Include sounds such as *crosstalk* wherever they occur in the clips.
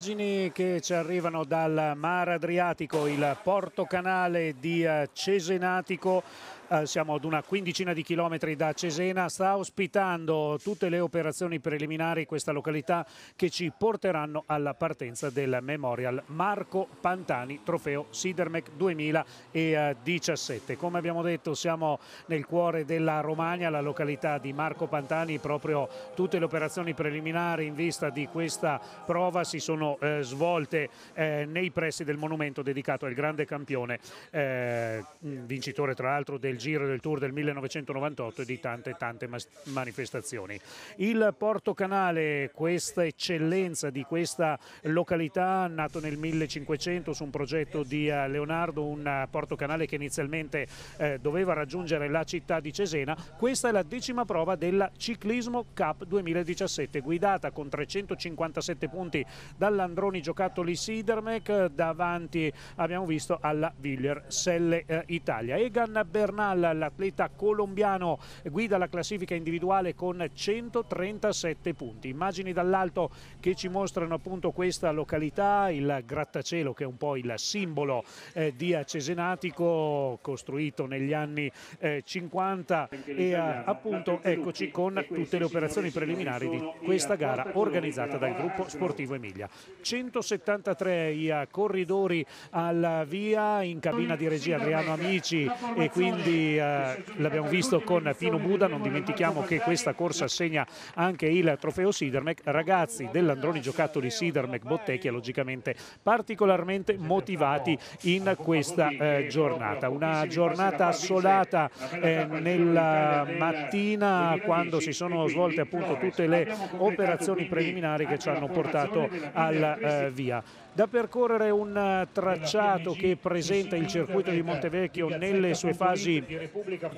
Immagini che ci arrivano dal Mar Adriatico, il porto canale di eh, Cesenatico eh, siamo ad una quindicina di chilometri da Cesena, sta ospitando tutte le operazioni preliminari questa località che ci porteranno alla partenza del Memorial Marco Pantani Trofeo Sidermec 2017. Come abbiamo detto siamo nel cuore della Romagna, la località di Marco Pantani, proprio tutte le operazioni preliminari in vista di questa prova si sono eh, svolte eh, nei pressi del monumento dedicato al grande campione, eh, vincitore tra l'altro del Giro del Tour del 1998 e di tante tante manifestazioni. Il Porto Canale, questa eccellenza di questa località, nato nel 1500 su un progetto di eh, Leonardo, un eh, Porto Canale che inizialmente eh, doveva raggiungere la città di Cesena, questa è la decima prova della Ciclismo Cup 2017, guidata con 357 punti dall'Androni Giocattoli Sidermec, davanti abbiamo visto alla Villier Selle eh, Italia. Egan Bernal Bernal, l'atleta colombiano, guida la classifica individuale con 137 punti. Immagini dall'alto che ci mostrano appunto questa località, il grattacielo che è un po' il simbolo eh, di Cesenatico, costruito negli anni eh, 50 e eh, appunto eccoci con tutte le operazioni preliminari di questa gara organizzata dal gruppo sportivo Emilia. 173 i corridori al via in cabina di regia Adriano Amici e quindi eh, l'abbiamo visto con Pino Buda, non dimentichiamo che questa corsa assegna anche il trofeo Sidermec, ragazzi dell'Androni Giocattoli Sidermec Bottecchia logicamente particolarmente motivati in questa eh, giornata, una giornata assolata eh, nella mattina quando si sono svolte appunto tutte le operazioni preliminari che ci hanno portato al eh, via da percorrere un eh, tracciato che presenta il circuito di Montevecchio nelle sue fasi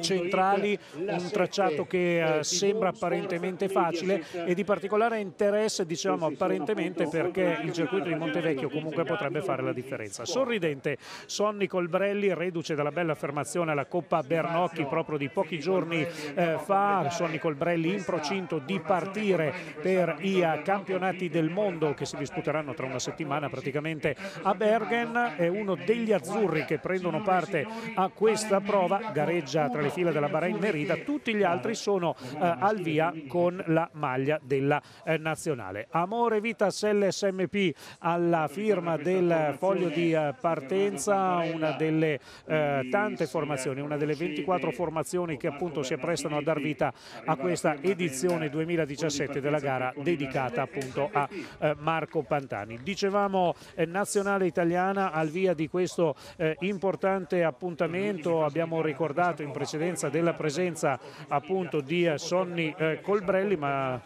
centrali, un tracciato che eh, sembra apparentemente facile e di particolare interesse diciamo apparentemente perché il circuito di Montevecchio comunque potrebbe fare la differenza. Sorridente Sonny Colbrelli, reduce dalla bella affermazione alla Coppa Bernocchi proprio di pochi giorni eh, fa, Sonny Colbrelli in procinto di partire per i campionati del mondo che si disputeranno tra una settimana praticamente praticamente a Bergen, è uno degli azzurri che prendono parte a questa prova, gareggia tra le file della Bahrain Merida, tutti gli altri sono eh, al via con la maglia della eh, nazionale. Amore Vitas LSMP alla firma del foglio di eh, partenza, una delle eh, tante formazioni, una delle 24 formazioni che appunto si apprestano a dar vita a questa edizione 2017 della gara dedicata appunto a eh, Marco Pantani. Dicevamo nazionale italiana al via di questo eh, importante appuntamento. Abbiamo ricordato in precedenza della presenza appunto di eh, Sonny eh, Colbrelli, ma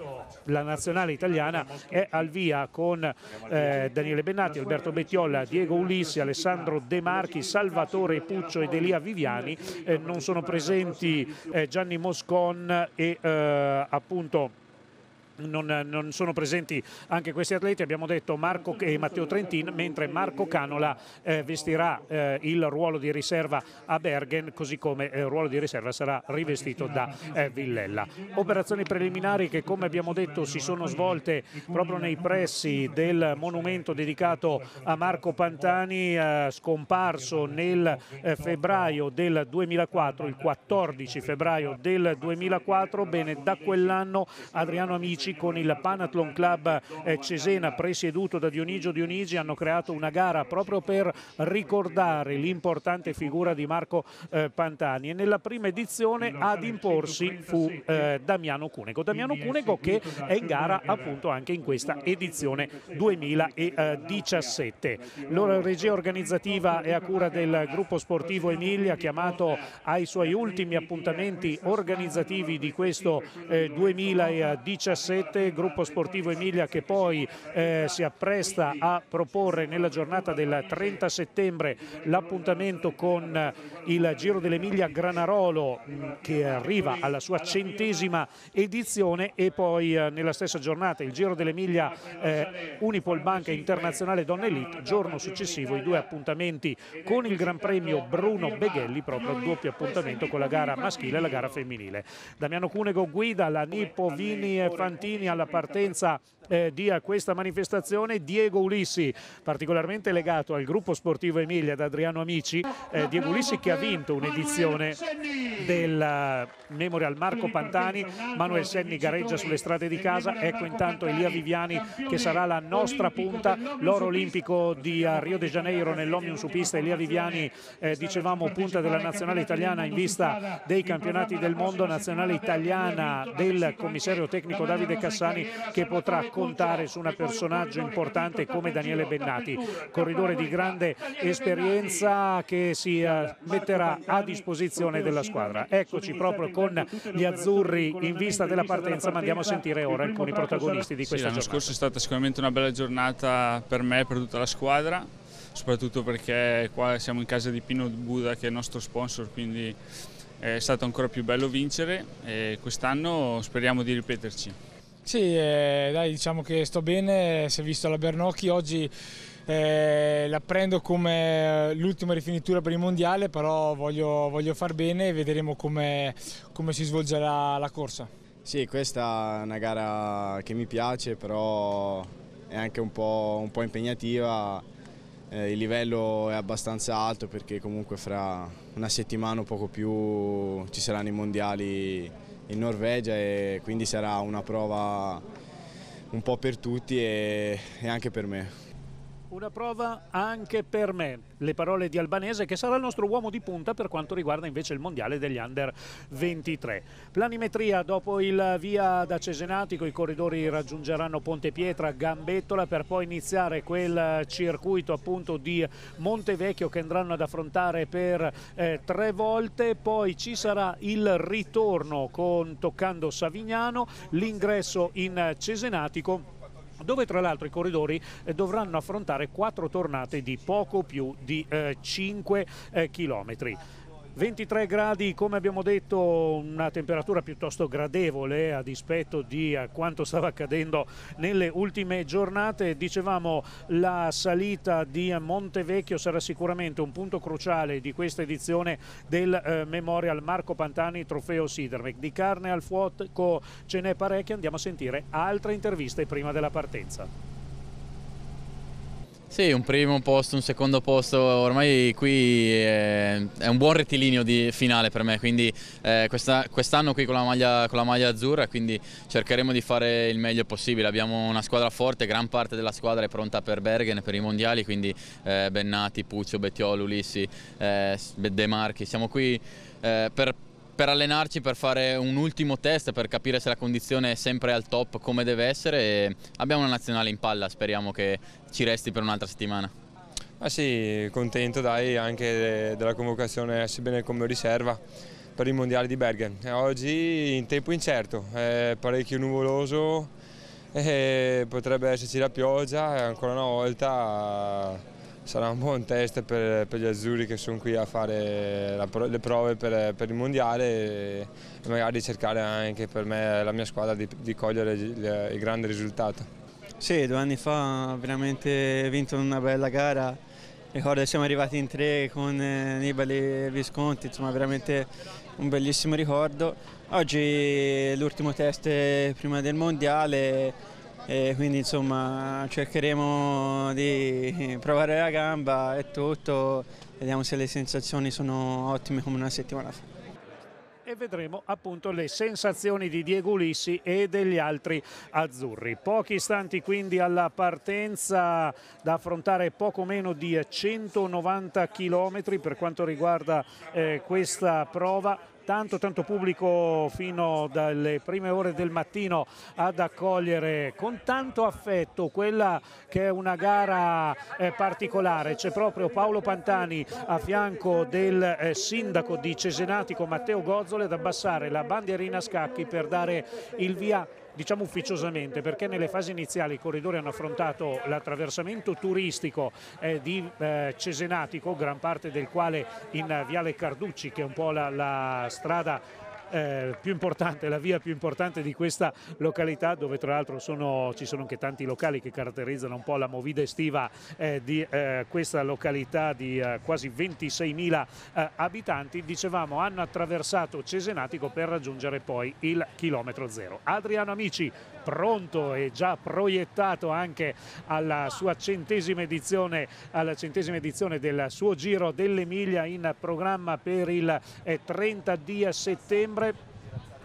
la nazionale italiana è al via con eh, Daniele Bennati, Alberto Bettiolla, Diego Ulissi, Alessandro De Marchi, Salvatore Puccio ed Elia Viviani. Eh, non sono presenti Gianni Moscon e appunto non, non, sono presenti anche questi atleti, abbiamo detto Marco e Matteo Trentin, mentre Marco Canola eh, vestirà eh, il ruolo di riserva a Bergen, così come eh, il ruolo di riserva sarà rivestito da eh, Villella. Operazioni preliminari che come abbiamo detto si sono svolte proprio nei pressi del monumento dedicato a Marco Pantani, eh, scomparso nel eh, febbraio del 2004, il 14 febbraio del 2004, bene da quell'anno Adriano Amici amici con il Panathlon Club eh, Cesena presieduto da Dionigio Dionigi hanno creato una gara proprio per ricordare l'importante figura di Marco eh, Pantani e nella prima edizione ad imporsi fu eh, Damiano Cunego. Damiano Cunego che è in gara appunto anche in questa edizione 2017. La regia organizzativa è a cura del gruppo sportivo Emilia chiamato ai suoi ultimi appuntamenti organizzativi di questo 2017 7, gruppo sportivo Emilia che poi eh, si appresta a proporre nella giornata del 30 settembre l'appuntamento con il Giro dell'Emilia Granarolo mm, che arriva alla sua centesima edizione e poi eh, nella stessa giornata il Giro dell'Emilia eh, Unipol Banca Internazionale Donne Elite, giorno successivo i due appuntamenti con il Gran Premio Bruno Beghelli, proprio doppio appuntamento con la gara maschile e la gara femminile. Damiano Cunego guida la Nippo Vini Fantini Mattini alla partenza eh, di questa manifestazione. Diego Ulissi particolarmente legato al gruppo sportivo Emilia ad Adriano Amici. Eh, Diego Ulissi che ha vinto un'edizione del eh, Memorial Marco Pantani. Manuel Senni gareggia sulle strade di casa. Ecco intanto Elia Viviani che sarà la nostra punta. L'oro olimpico di eh, Rio de Janeiro nell'Omnium su pista. Elia Viviani eh, dicevamo punta della nazionale italiana in vista dei campionati del mondo. Nazionale italiana del commissario tecnico Davide Cassani che potrà contare su un personaggio importante come Daniele Bennati, corridore di grande esperienza che si eh, metterà a disposizione della squadra. Eccoci proprio con gli azzurri in vista della partenza, ma andiamo a sentire ora alcuni protagonisti di questa sì, giornata. L'anno scorso è stata sicuramente una bella giornata per me e per tutta la squadra, soprattutto perché qua siamo in casa di Pino Buda che è il nostro sponsor, quindi è stato ancora più bello vincere e quest'anno speriamo di ripeterci. Sì, eh, dai, diciamo che sto bene, si è visto la Bernocchi oggi. Eh, la prendo come l'ultima rifinitura per il mondiale, però voglio, voglio far bene e vedremo come, come si svolgerà la corsa. Sì, questa è una gara che mi piace, però è anche un po', un po impegnativa. Eh, il livello è abbastanza alto perché comunque fra una settimana o poco più ci saranno i mondiali in Norvegia e quindi sarà una prova un po' per tutti e, e anche per me. Una prova anche per me, le parole di Albanese che sarà il nostro uomo di punta per quanto riguarda invece il mondiale degli under 23. Planimetria dopo il via da Cesenatico, i corridori raggiungeranno Ponte Pietra, Gambettola per poi iniziare quel circuito appunto di Montevecchio che andranno ad affrontare per eh, tre volte, poi ci sarà il ritorno con toccando Savignano, l'ingresso in Cesenatico dove tra l'altro i corridori eh, dovranno affrontare quattro tornate di poco più di eh, 5 eh, chilometri. 23 gradi come abbiamo detto una temperatura piuttosto gradevole a dispetto di eh, quanto stava accadendo nelle ultime giornate. Dicevamo la salita di Montevecchio sarà sicuramente un punto cruciale di questa edizione del eh, Memorial Marco Pantani Trofeo Sidermec. Di carne al fuoco ce n'è parecchia andiamo a sentire altre interviste prima della partenza sì, un primo posto, un secondo posto, ormai qui è, è un buon rettilineo di finale per me, quindi eh, quest'anno quest qui con la, maglia, con la, maglia, azzurra, quindi cercheremo di fare il meglio possibile. Abbiamo una squadra forte, gran parte della squadra è pronta per Bergen, per i mondiali, quindi eh, Bennati, Puccio, Bettiolo, Ulissi, eh, De Marchi, siamo qui eh, per per allenarci, per fare un ultimo test, per capire se la condizione è sempre al top come deve essere e abbiamo una nazionale in palla, speriamo che ci resti per un'altra settimana. Ah sì, contento dai, anche della convocazione sebbene come riserva per il mondiale di Bergen. Oggi in tempo incerto, è parecchio nuvoloso, potrebbe esserci la pioggia e ancora una volta sarà un buon test per, per, gli azzurri che sono qui a fare la, le prove per, per, il mondiale e magari cercare anche per me e la mia squadra di, di cogliere il, il, grande risultato. Sì, due anni fa veramente vinto una bella gara, ricordo che siamo arrivati in tre con eh, Nibali e Visconti, insomma veramente un bellissimo ricordo. Oggi l'ultimo test prima del mondiale e quindi insomma cercheremo di provare la gamba e tutto, vediamo se le sensazioni sono ottime come una settimana fa. E vedremo appunto le sensazioni di Diego Ulissi e degli altri azzurri. Pochi istanti quindi alla partenza da affrontare poco meno di 190 km per quanto riguarda eh, questa prova tanto tanto pubblico fino dalle prime ore del mattino ad accogliere con tanto affetto quella che è una gara eh, particolare. C'è proprio Paolo Pantani a fianco del eh, sindaco di Cesenatico Matteo Gozzole ad abbassare la bandierina a scacchi per dare il via diciamo ufficiosamente perché nelle fasi iniziali i corridori hanno affrontato l'attraversamento turistico eh, di eh, Cesenatico, gran parte del quale in Viale Carducci che è un po' la, la strada eh, più importante, la via più importante di questa località dove tra l'altro ci sono anche tanti locali che caratterizzano un po' la movida estiva eh, di eh, questa località di eh, quasi 26.000 eh, abitanti. Dicevamo hanno attraversato Cesenatico per raggiungere poi il chilometro zero. Adriano Amici pronto e già proiettato anche alla sua centesima edizione, alla centesima edizione del suo Giro dell'Emilia in programma per il 30 eh, di settembre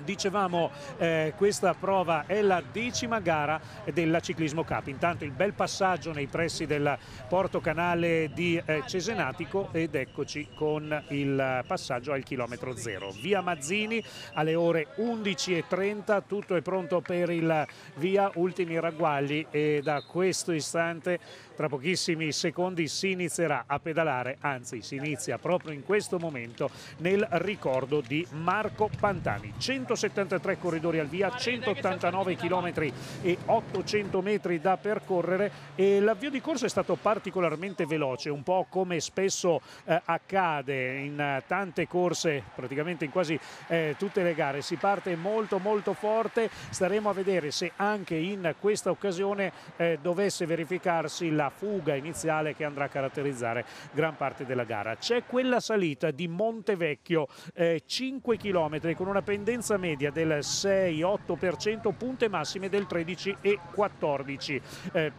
dicevamo eh, questa prova è la decima gara della Ciclismo Cup. Intanto il bel passaggio nei pressi del porto canale di eh, Cesenatico ed eccoci con il passaggio al chilometro zero. Via Mazzini alle ore 11.30 tutto è pronto per il via ultimi ragguagli e da questo istante tra pochissimi secondi si inizierà a pedalare, anzi si inizia proprio in questo momento nel ricordo di Marco Pantani. 173 corridori al via, 189 km e 800 metri da percorrere e l'avvio di corsa è stato particolarmente veloce, un po' come spesso eh, accade in tante corse, praticamente in quasi eh, tutte le gare. Si parte molto molto forte, staremo a vedere se anche in questa occasione eh, dovesse verificarsi la fuga iniziale che andrà a caratterizzare gran parte della gara. C'è quella salita di Montevecchio, eh, 5 km con una pendenza media del 6-8%, punte massime del 13 e 14%, eh,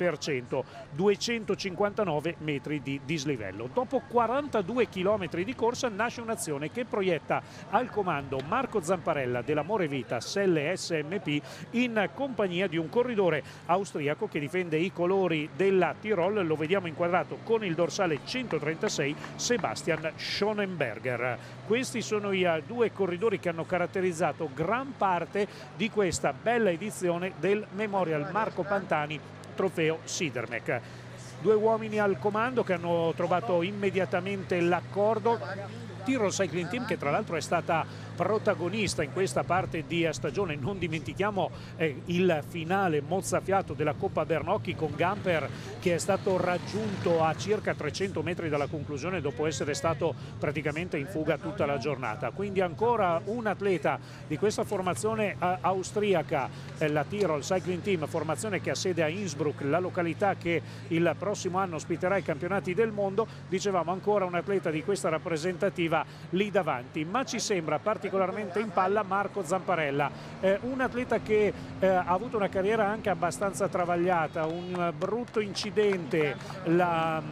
259 metri di dislivello. Dopo 42 km di corsa nasce un'azione che proietta al comando Marco Zamparella dell'Amore Vita Selle SMP in compagnia di un corridore austriaco che difende i colori della Tirol Tirol lo vediamo inquadrato con il dorsale 136 Sebastian Schonenberger. Questi sono i eh, due corridori che hanno caratterizzato gran parte di questa bella edizione del Memorial Marco Pantani Trofeo Sidermec. Due uomini al comando che hanno trovato immediatamente l'accordo Tirol Cycling Team che tra l'altro è stata protagonista in questa parte di stagione. Non dimentichiamo eh, il finale mozzafiato della Coppa Bernocchi con Gamper che è stato raggiunto a circa 300 metri dalla conclusione dopo essere stato praticamente in fuga tutta la giornata. Quindi ancora un atleta di questa formazione eh, austriaca, eh, la Tirol Cycling Team, formazione che ha sede a Innsbruck, la località che il prossimo anno ospiterà i campionati del mondo. Dicevamo ancora un atleta di questa rappresentativa lì davanti, ma ci sembra particolarmente particolarmente in palla Marco Zamparella, eh, un atleta che eh, ha avuto una carriera anche abbastanza travagliata, un brutto incidente, la,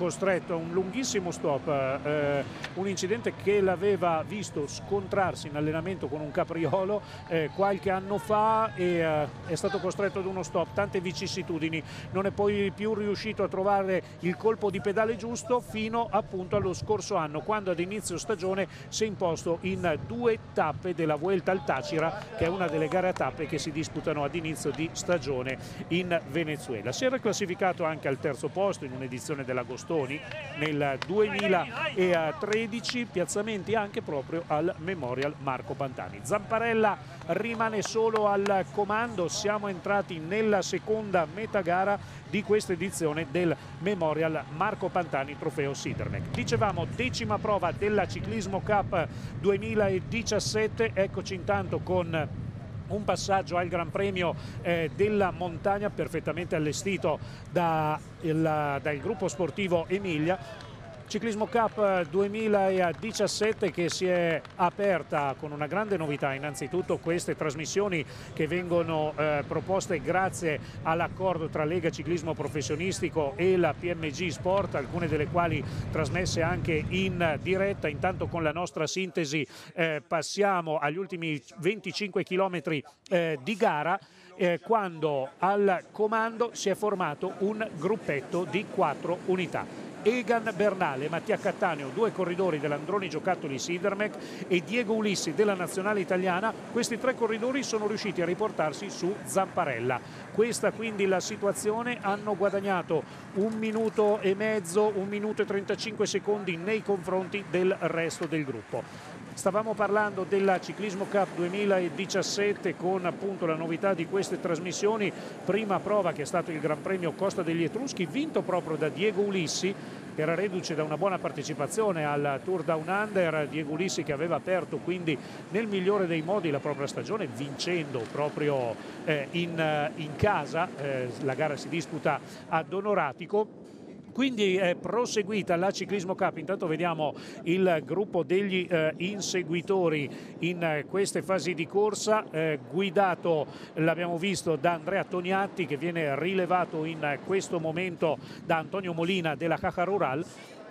costretto a un lunghissimo stop, eh, un incidente che l'aveva visto scontrarsi in allenamento con un capriolo eh, qualche anno fa e eh, è stato costretto ad uno stop, tante vicissitudini, non è poi più riuscito a trovare il colpo di pedale giusto fino appunto allo scorso anno quando ad inizio stagione si è imposto in due tappe della Vuelta al Tacira che è una delle gare a tappe che si disputano ad inizio di stagione in Venezuela. Si era classificato anche al terzo posto in un'edizione dell'Agosto Bertoni nel 2013, piazzamenti anche proprio al Memorial Marco Pantani. Zamparella rimane solo al comando, siamo entrati nella seconda metagara di questa edizione del Memorial Marco Pantani Trofeo Sidermec. Dicevamo decima prova della Ciclismo Cup 2017, eccoci intanto con un passaggio al Gran Premio eh, della montagna perfettamente allestito da il, dal gruppo sportivo Emilia Ciclismo Cup 2017 che si è aperta con una grande novità, innanzitutto queste trasmissioni che vengono eh, proposte grazie all'accordo tra Lega Ciclismo Professionistico e la PMG Sport, alcune delle quali trasmesse anche in diretta, intanto con la nostra sintesi eh, passiamo agli ultimi 25 km eh, di gara. Eh, quando al comando si è formato un gruppetto di quattro unità. Egan Bernale, Mattia Cattaneo, due corridori dell'Androni Giocattoli Sidermec e Diego Ulissi della nazionale italiana. Questi tre corridori sono riusciti a riportarsi su Zamparella. Questa quindi la situazione, hanno guadagnato un minuto e mezzo, un minuto e 35 secondi nei confronti del resto del gruppo. Stavamo parlando della Ciclismo Cup 2017 con appunto la novità di queste trasmissioni, prima prova che è stato il Gran Premio Costa degli Etruschi, vinto proprio da Diego Ulissi, che era reduce da una buona partecipazione al Tour Down Under, Diego Ulissi che aveva aperto quindi nel migliore dei modi la propria stagione, vincendo proprio eh, in, in, casa, eh, la gara si disputa ad Onoratico Quindi è proseguita la Ciclismo Cup, intanto vediamo il gruppo degli eh, inseguitori in eh, queste fasi di corsa, eh, guidato, l'abbiamo visto, da Andrea Toniatti che viene rilevato in questo momento da Antonio Molina della Caja Rural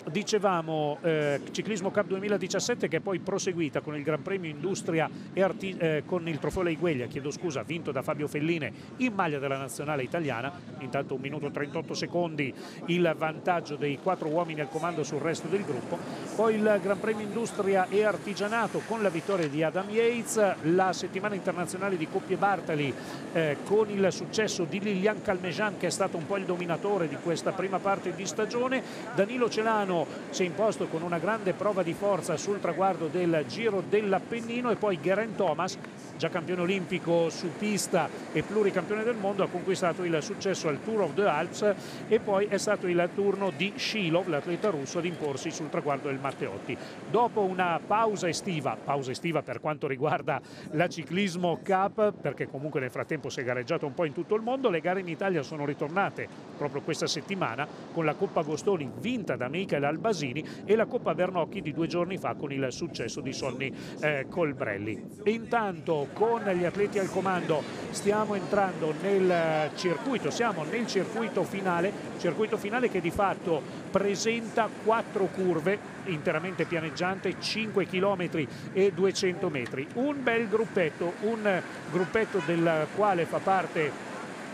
dicevamo eh, Ciclismo Cup 2017 che è poi proseguita con il Gran Premio Industria e Arti- eh, con il Trofeo Leigueglia, chiedo scusa, vinto da Fabio Felline in maglia della nazionale italiana, intanto un minuto 38 secondi il vantaggio dei quattro uomini al comando sul resto del gruppo, poi il Gran Premio Industria e Artigianato con la vittoria di Adam Yates, la settimana internazionale di Coppie Bartali eh, con il successo di Lilian Calmejean che è stato un po' il dominatore di questa prima parte di stagione, Danilo Celano si è imposto con una grande prova di forza sul traguardo del Giro dell'Appennino e poi Geraint Thomas già campione olimpico su pista e pluricampione del mondo, ha conquistato il successo al Tour of the Alps e poi è stato il turno di Shilov, l'atleta russo, ad imporsi sul traguardo del Matteotti. Dopo una pausa estiva, pausa estiva per quanto riguarda la ciclismo Cup, perché comunque nel frattempo si è gareggiato un po' in tutto il mondo, le gare in Italia sono ritornate proprio questa settimana con la Coppa Agostoni vinta da Michael Albasini e la Coppa Bernocchi di due giorni fa con il successo di Sonny eh, Colbrelli. Intanto con gli atleti al comando stiamo entrando nel circuito, siamo nel circuito finale, circuito finale che di fatto presenta quattro curve interamente pianeggiante 5 km e 200 metri un bel gruppetto un gruppetto del quale fa parte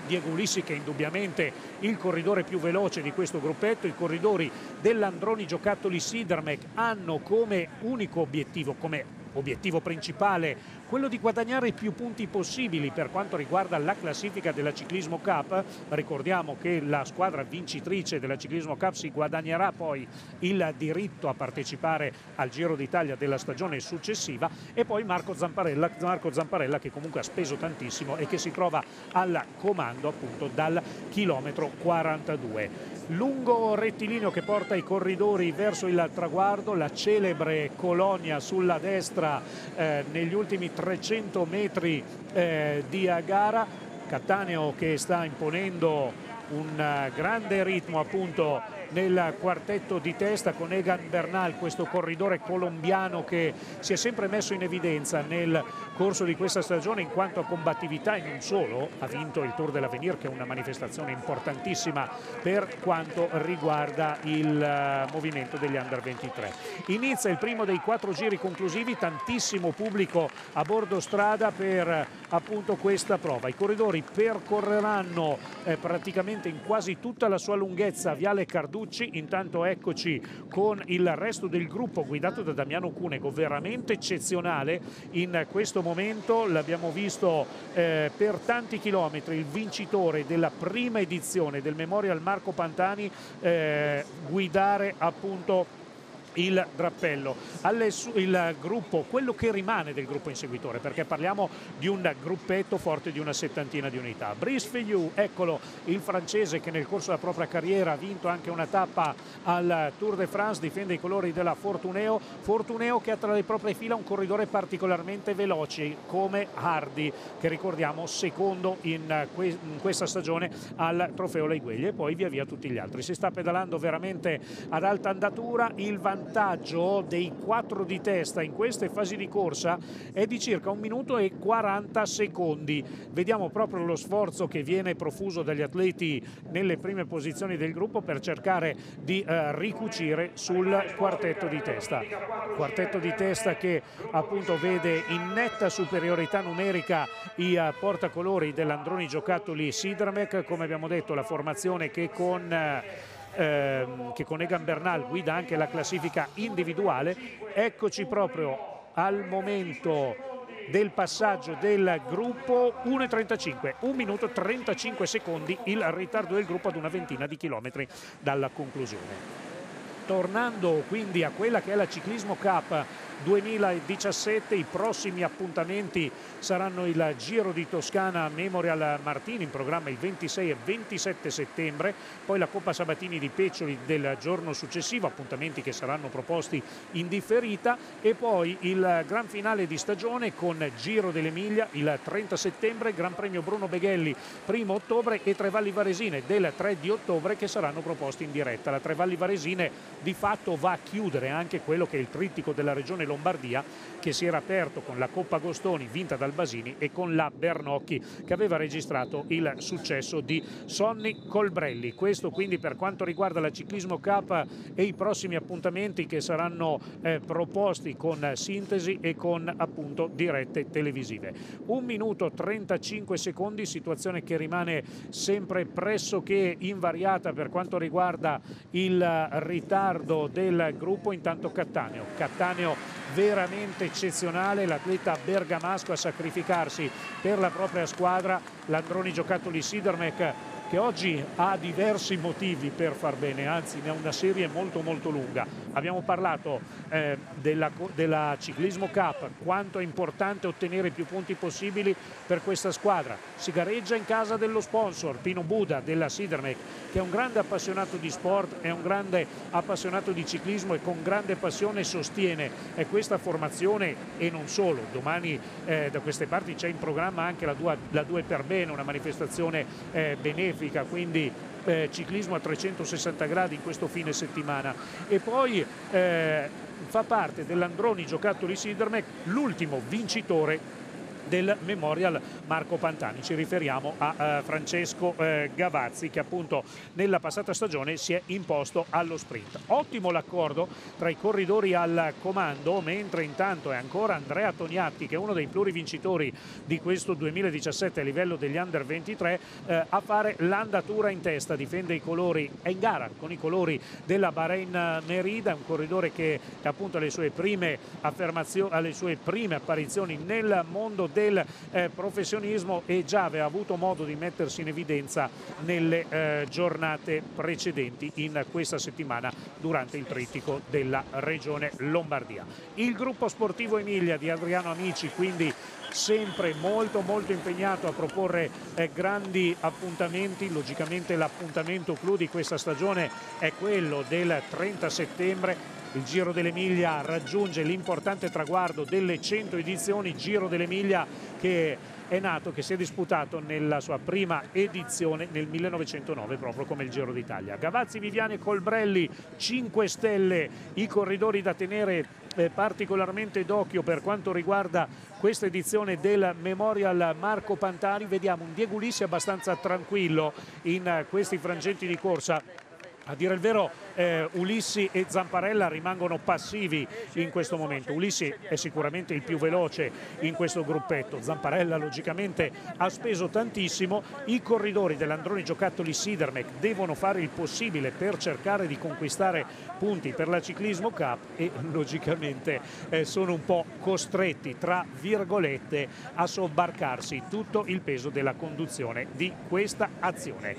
Diego Ulissi che è indubbiamente il corridore più veloce di questo gruppetto, i corridori dell'Androni Giocattoli Sidermec hanno come unico obiettivo, come obiettivo principale quello di guadagnare i più punti possibili per quanto riguarda la classifica della Ciclismo Cup. Ricordiamo che la squadra vincitrice della Ciclismo Cup si guadagnerà poi il diritto a partecipare al Giro d'Italia della stagione successiva e poi Marco Zamparella, Marco Zamparella che comunque ha speso tantissimo e che si trova al comando appunto dal chilometro 42 lungo rettilineo che porta i corridori verso il traguardo, la celebre colonia sulla destra eh, negli ultimi 300 metri eh, di gara, Cattaneo che sta imponendo un uh, grande ritmo appunto nel quartetto di testa con Egan Bernal, questo corridore colombiano che si è sempre messo in evidenza nel corso di questa stagione in quanto a combattività e non solo, ha vinto il Tour dell'Avenir che è una manifestazione importantissima per quanto riguarda il eh, movimento degli Under 23. Inizia il primo dei quattro giri conclusivi, tantissimo pubblico a bordo strada per appunto questa prova. I corridori percorreranno eh, praticamente in quasi tutta la sua lunghezza Viale Carducci, intanto eccoci con il resto del gruppo guidato da Damiano Cunego, veramente eccezionale. In questo momento, l'abbiamo visto eh, per tanti chilometri, il vincitore della prima edizione del Memorial Marco Pantani eh, guidare appunto il drappello, Alle, il gruppo, quello che rimane del gruppo inseguitore, perché parliamo di un gruppetto forte di una settantina di unità. Brice Fillou, eccolo, il francese che nel corso della propria carriera ha vinto anche una tappa al Tour de France, difende i colori della Fortuneo, Fortuneo che ha tra le proprie fila un corridore particolarmente veloce come Hardy, che ricordiamo secondo in, que in questa stagione al Trofeo Leigueglia e poi via via tutti gli altri. Si sta pedalando veramente ad alta andatura, il vantaggio vantaggio dei quattro di testa in queste fasi di corsa è di circa un minuto e 40 secondi. Vediamo proprio lo sforzo che viene profuso dagli atleti nelle prime posizioni del gruppo per cercare di eh, ricucire sul quartetto di testa. Quartetto di testa che appunto vede in netta superiorità numerica i uh, portacolori dell'Androni Giocattoli Sidramec, come abbiamo detto la formazione che con... Uh, ehm, che con Egan Bernal guida anche la classifica individuale. Eccoci proprio al momento del passaggio del gruppo 1.35 1 minuto 35 secondi il ritardo del gruppo ad una ventina di chilometri dalla conclusione tornando quindi a quella che è la Ciclismo Cup 2017. I prossimi appuntamenti saranno il Giro di Toscana Memorial Martini in programma il 26 e 27 settembre, poi la Coppa Sabatini di Peccioli del giorno successivo, appuntamenti che saranno proposti in differita e poi il gran finale di stagione con Giro dell'Emilia il 30 settembre, Gran Premio Bruno Beghelli 1 ottobre e Trevalli Varesine del 3 di ottobre che saranno proposti in diretta. La Trevalli Varesine di fatto va a chiudere anche quello che è il trittico della regione Lombardia che si era aperto con la Coppa Agostoni vinta dal Basini e con la Bernocchi che aveva registrato il successo di Sonny Colbrelli. Questo quindi per quanto riguarda la Ciclismo Cup e i prossimi appuntamenti che saranno eh, proposti con sintesi e con appunto dirette televisive. Un minuto 35 secondi, situazione che rimane sempre pressoché invariata per quanto riguarda il ritardo del gruppo, intanto Cattaneo. Cattaneo veramente eccezionale, l'atleta bergamasco a sacrificarsi per la propria squadra, l'Androni Giocattoli Sidermec che oggi ha diversi motivi per far bene, anzi ne ha una serie molto molto lunga. Abbiamo parlato eh, della, della, Ciclismo Cup, quanto è importante ottenere più punti possibili per questa squadra. Si gareggia in casa dello sponsor Pino Buda della Sidermec, che è un grande appassionato di sport, è un grande appassionato di ciclismo e con grande passione sostiene eh, questa formazione e non solo. Domani eh, da queste parti c'è in programma anche la 2, la 2 per bene, una manifestazione eh, benefica benefica, quindi eh, ciclismo a 360 gradi in questo fine settimana. E poi eh, fa parte dell'Androni Giocattoli Sidermec l'ultimo vincitore del Memorial Marco Pantani. Ci riferiamo a eh, Francesco eh, Gavazzi che appunto nella passata stagione si è imposto allo sprint. Ottimo l'accordo tra i corridori al comando, mentre intanto è ancora Andrea Toniatti che è uno dei plurivincitori di questo 2017 a livello degli under 23 eh, a fare l'andatura in testa, difende i colori, è in gara con i colori della Bahrain Merida, un corridore che appunto alle sue prime affermazioni, alle sue prime apparizioni nel mondo del eh, professionismo e già aveva avuto modo di mettersi in evidenza nelle eh, giornate precedenti in questa settimana durante il trittico della regione Lombardia. Il gruppo sportivo Emilia di Adriano Amici quindi sempre molto molto impegnato a proporre eh, grandi appuntamenti, logicamente l'appuntamento clou di questa stagione è quello del 30 settembre il Giro dell'Emilia raggiunge l'importante traguardo delle 100 edizioni, Giro dell'Emilia che è nato, che si è disputato nella sua prima edizione nel 1909 proprio come il Giro d'Italia. Gavazzi, Viviani e Colbrelli, 5 stelle, i corridori da tenere eh, particolarmente d'occhio per quanto riguarda questa edizione del Memorial Marco Pantani. Vediamo un Diego Ulissi abbastanza tranquillo in questi frangenti di corsa a dire il vero eh, Ulissi e Zamparella rimangono passivi in questo momento. Ulissi è sicuramente il più veloce in questo gruppetto, Zamparella logicamente ha speso tantissimo, i corridori dell'Androni Giocattoli Sidermec devono fare il possibile per cercare di conquistare punti per la Ciclismo Cup e logicamente eh, sono un po' costretti tra virgolette a sobbarcarsi tutto il peso della conduzione di questa azione.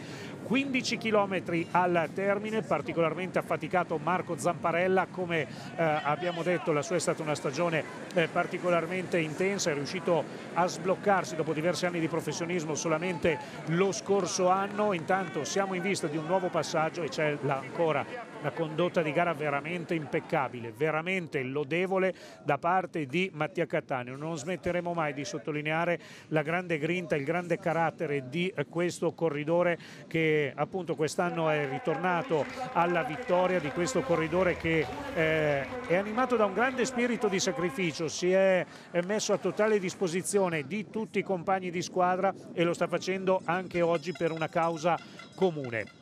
15 km al termine, particolarmente affaticato Marco Zamparella, come eh, abbiamo detto la sua è stata una stagione eh, particolarmente intensa, è riuscito a sbloccarsi dopo diversi anni di professionismo solamente lo scorso anno, intanto siamo in vista di un nuovo passaggio e c'è ancora una condotta di gara veramente impeccabile, veramente lodevole da parte di Mattia Cattaneo. Non smetteremo mai di sottolineare la grande grinta, il grande carattere di questo corridore che appunto quest'anno è ritornato alla vittoria di questo corridore che eh, è animato da un grande spirito di sacrificio, si è messo a totale disposizione di tutti i compagni di squadra e lo sta facendo anche oggi per una causa comune.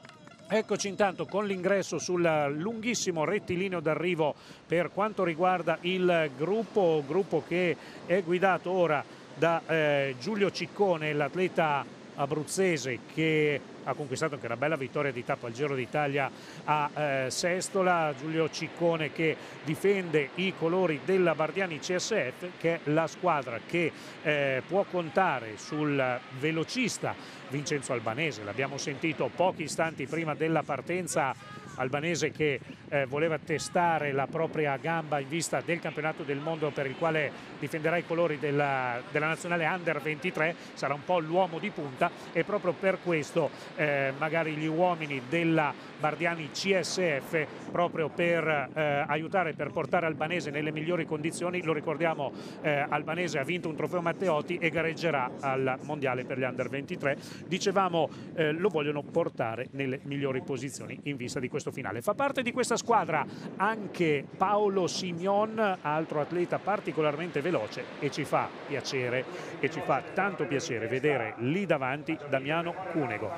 Eccoci intanto con l'ingresso sul lunghissimo rettilineo d'arrivo per quanto riguarda il gruppo, gruppo che è guidato ora da eh, Giulio Ciccone, l'atleta abruzzese che ha conquistato anche una bella vittoria di tappa al Giro d'Italia a eh, Sestola, Giulio Ciccone che difende i colori della Bardiani CSF che è la squadra che eh, può contare sul velocista Vincenzo Albanese, l'abbiamo sentito pochi istanti prima della partenza albanese che eh, voleva testare la propria gamba in vista del campionato del mondo per il quale difenderà i colori della, della nazionale Under 23, sarà un po' l'uomo di punta e proprio per questo eh, magari gli uomini della Bardiani CSF proprio per eh, aiutare, per portare Albanese nelle migliori condizioni, lo ricordiamo eh, Albanese ha vinto un trofeo Matteotti e gareggerà al mondiale per gli Under 23, dicevamo eh, lo vogliono portare nelle migliori posizioni in vista di questo finale. Fa parte di questa squadra anche Paolo Signon, altro atleta particolarmente veloce e ci fa piacere e ci fa tanto piacere vedere lì davanti Damiano Cunego.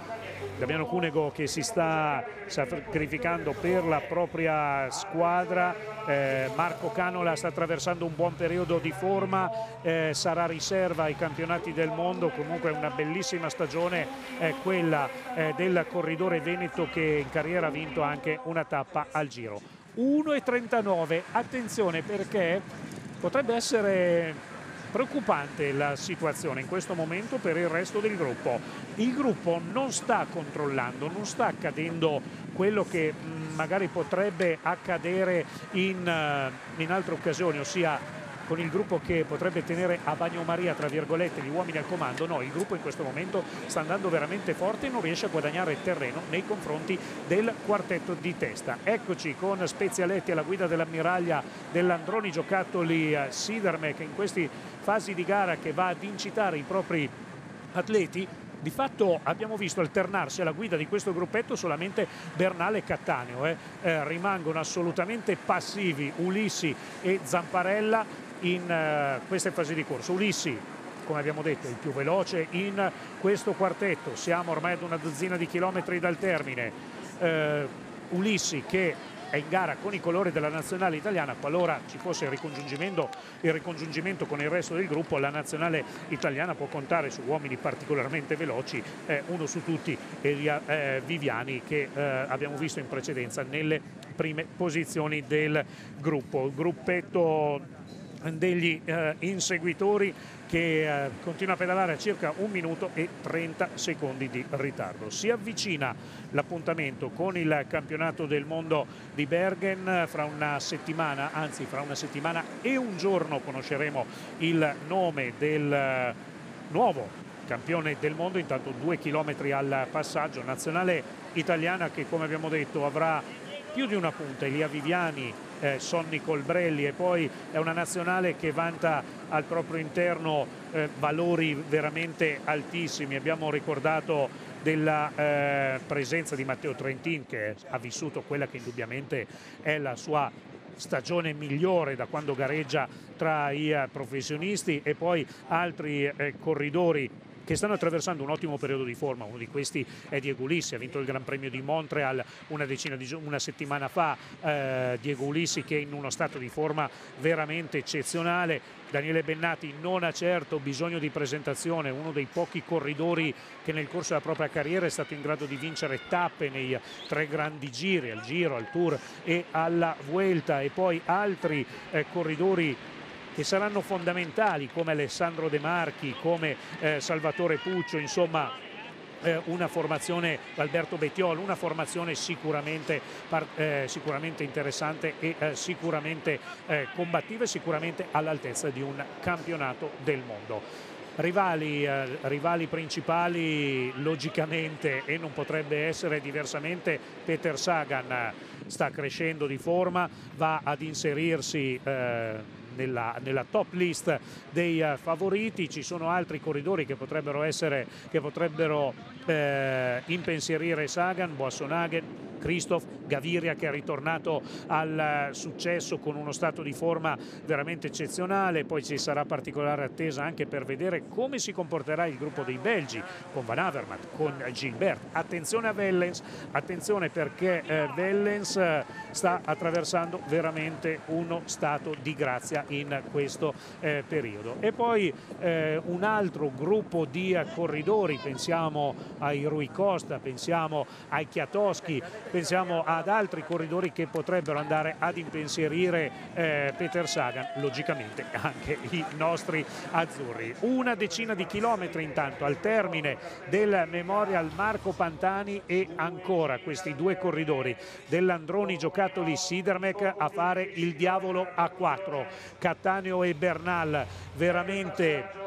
Damiano Cunego che si sta sacrificando per la propria squadra, eh, Marco Canola sta attraversando un buon periodo di forma, eh, sarà riserva ai campionati del mondo, comunque una bellissima stagione eh, quella del corridore Veneto che in carriera ha vinto anche una tappa al giro. 1,39, attenzione perché potrebbe essere preoccupante la situazione in questo momento per il resto del gruppo. Il gruppo non sta controllando, non sta accadendo quello che mm, magari potrebbe accadere in, eh, in altre occasioni, ossia con il gruppo che potrebbe tenere a bagnomaria tra virgolette gli uomini al comando. No, il gruppo in questo momento sta andando veramente forte e non riesce a guadagnare terreno nei confronti del quartetto di testa. Eccoci con Spezialetti alla guida dell'ammiraglia dell'Androni Giocattoli eh, Siderme che in queste fasi di gara che va ad incitare i propri atleti. Di fatto abbiamo visto alternarsi alla guida di questo gruppetto solamente Bernale e Cattaneo eh. Eh, rimangono assolutamente passivi Ulissi e Zamparella in uh, queste fasi di corso. Ulissi come abbiamo detto il più veloce in questo quartetto. Siamo ormai ad una dozzina di chilometri dal termine. Uh, Ulissi che è in gara con i colori della nazionale italiana qualora ci fosse il ricongiungimento, il ricongiungimento con il resto del gruppo la nazionale italiana può contare su uomini particolarmente veloci eh, uno su tutti Elia eh, Viviani che eh, abbiamo visto in precedenza nelle prime posizioni del gruppo. Gruppetto degli eh, inseguitori che eh, continua a pedalare a circa un minuto e 30 secondi di ritardo. Si avvicina l'appuntamento con il campionato del mondo di Bergen fra una settimana, anzi fra una settimana e un giorno conosceremo il nome del eh, nuovo campione del mondo, intanto due chilometri al passaggio, nazionale italiana che come abbiamo detto avrà più di una punta, Elia Viviani, eh, Sonny Colbrelli e poi è una nazionale che vanta al proprio interno eh, valori veramente altissimi. Abbiamo ricordato della eh, presenza di Matteo Trentin che ha vissuto quella che indubbiamente è la sua stagione migliore da quando gareggia tra i eh, professionisti e poi altri eh, corridori che stanno attraversando un ottimo periodo di forma, uno di questi è Diego Ulissi, ha vinto il Gran Premio di Montreal una, di, una settimana fa, eh, Diego Ulissi che è in uno stato di forma veramente eccezionale, Daniele Bennati non ha certo bisogno di presentazione, uno dei pochi corridori che nel corso della propria carriera è stato in grado di vincere tappe nei tre grandi giri, al Giro, al Tour e alla Vuelta. E poi altri eh, corridori che saranno fondamentali come Alessandro De Marchi, come eh, Salvatore Puccio, insomma eh, una formazione, Alberto Bettiolo, una formazione sicuramente, eh, sicuramente interessante e eh, sicuramente eh, combattiva e sicuramente all'altezza di un campionato del mondo. Rivali, eh, rivali, principali logicamente e non potrebbe essere diversamente Peter Sagan sta crescendo di forma va ad inserirsi eh, nella, nella top list dei uh, favoriti, ci sono altri corridori che potrebbero, essere, che potrebbero eh, impensierire Sagan, Boissonhagen, Christoph, Gaviria che è ritornato al successo con uno stato di forma veramente eccezionale, poi ci sarà particolare attesa anche per vedere come si comporterà il gruppo dei Belgi con Van Avermaet, con Gilbert. Attenzione a Vellens, attenzione perché eh, Vellens eh, sta attraversando veramente uno stato di grazia in questo eh, periodo. E poi eh, un altro gruppo di corridori, pensiamo ai Rui Costa, pensiamo ai Chiatoschi, pensiamo ad altri corridori che potrebbero andare ad impensierire eh, Peter Sagan, logicamente anche i nostri azzurri. Una decina di chilometri intanto al termine del Memorial Marco Pantani e ancora questi due corridori dell'Androni Giocattoli Sidermec a fare il diavolo a 4. Cattaneo e Bernal veramente